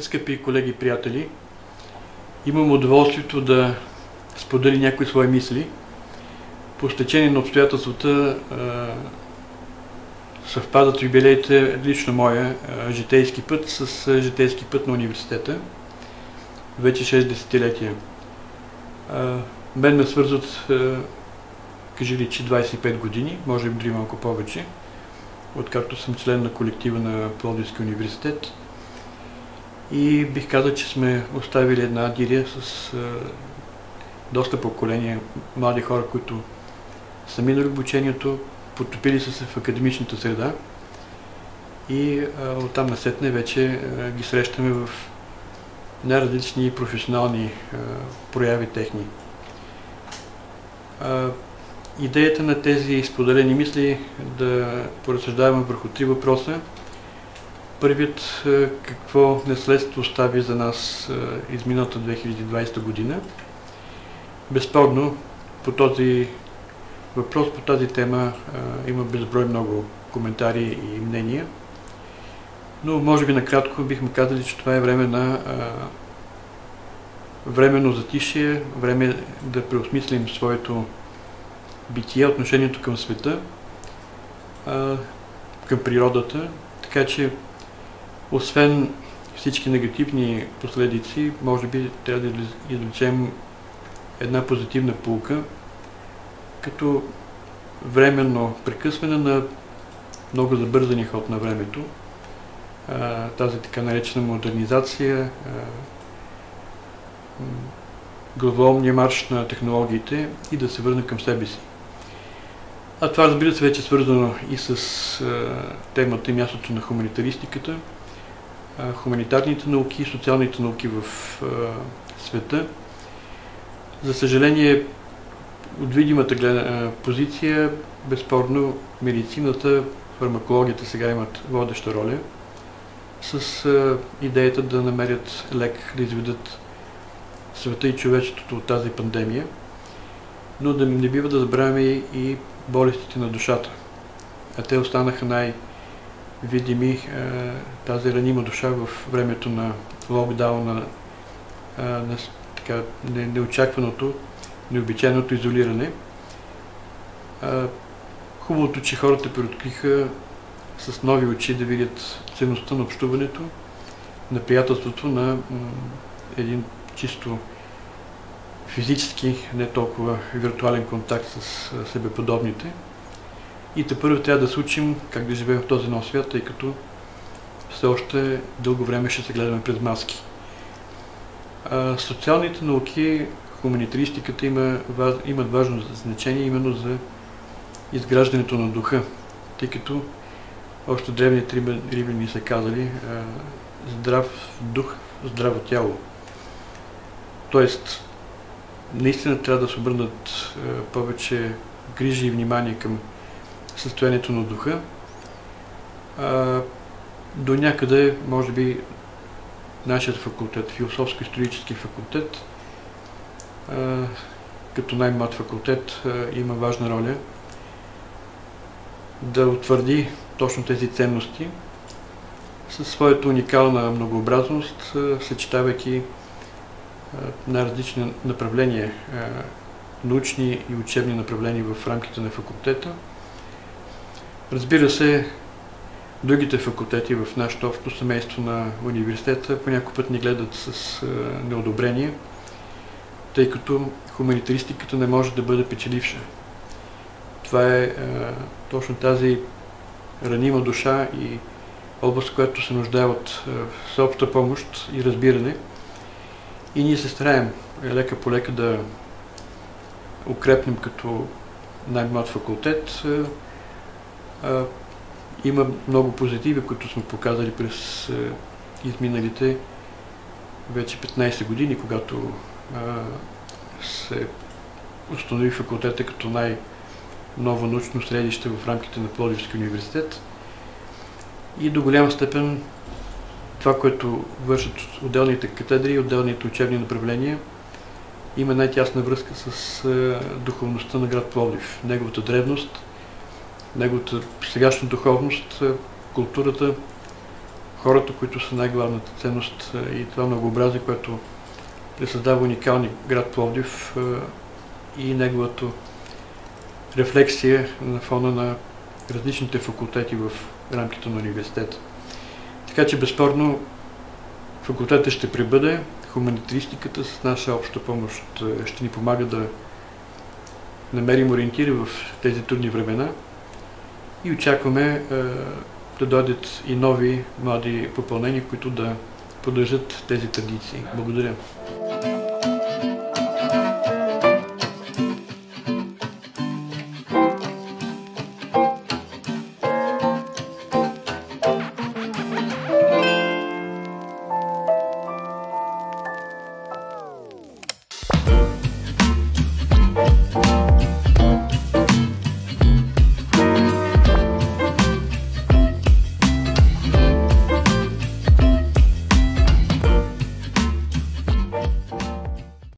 скъпи колеги и приятели! Имам удоволствието да сподели някои свои мисли. По стечение на обстоятелствата съвпадат юбилеите лично моя житейски път с житейски път на университета. Вече 6 десетилетия. Мен ме свързват, кажи ли, че 25 години, може би малко повече, откакто съм член на колектива на Плодивски университет. И бих казал, че сме оставили една дирия с доста поколения млади хора, които са минали обучението, потопили са се в академичната среда и оттам насетне вече ги срещаме в най-различни професионални прояви техни. Идеята на тези споделени мисли да поразсъждаваме върху три въпроса. Първият, какво наследство остави за нас изминалата 2020 година. Безспорно, по този въпрос, по тази тема има безброй много коментари и мнения. Но може би накратко бихме казали, че това е време на временно затишие, време да преосмислим своето битие, отношението към света, към природата, така че освен всички негативни последици, може би трябва да извлечем една позитивна полука, като временно прекъсване на много забързани ход на времето, тази така наречена модернизация, главоломния марш на технологиите и да се върне към себе си. А това разбира се вече е свързано и с темата и мястото на хуманитаристиката, хуманитарните науки социалните науки в света. За съжаление, от видимата позиция, безспорно, медицината, фармакологията сега имат водеща роля с идеята да намерят лек, да изведат света и човечеството от тази пандемия, но да не бива да забравяме и болестите на душата. А те останаха най- видими е, тази ранима душа в времето на локдауна, е, на така, неочакваното, необичайното изолиране. Е, хубавото, че хората преоткриха с нови очи да видят ценността на общуването, на приятелството, на един чисто физически, не толкова виртуален контакт с себеподобните. И те първо трябва да се учим как да живеем в този нов свят, тъй като все още дълго време ще се гледаме през маски. А, социалните науки, хуманитаристиката има, имат важно значение именно за изграждането на духа, тъй като още древните римляни са казали здрав дух, здраво тяло. Тоест, наистина трябва да се обърнат повече грижи и внимание към състоянието на духа. А, до някъде, може би, нашият факултет, философско-исторически факултет, а, като най-млад факултет, а, има важна роля да утвърди точно тези ценности със своята уникална многообразност, съчетавайки най-различни направления, научни и учебни направления в рамките на факултета. Разбира се, другите факултети в нашето общо семейство на университета по път ни гледат с неодобрение, тъй като хуманитаристиката не може да бъде печеливша. Това е точно тази ранима душа и област, която се нуждае от всеобща помощ и разбиране. И ние се стараем лека по лека да укрепнем като най-млад факултет има много позитиви, които сме показали през изминалите вече 15 години, когато се установи факултета като най-ново научно средище в рамките на Плодивски университет. И до голяма степен това, което вършат отделните катедри и отделните учебни направления, има най-тясна връзка с духовността на град Пловдив, неговата древност – неговата сегашна духовност, културата, хората, които са най-главната ценност и това многообразие, което пресъздава уникални град Пловдив и неговото рефлексия на фона на различните факултети в рамките на университета. Така че безспорно факултетът ще прибъде, хуманитаристиката с наша обща помощ ще ни помага да намерим ориентири в тези трудни времена и очакваме да дойдат и нови млади попълнения, които да продължат тези традиции. Благодаря.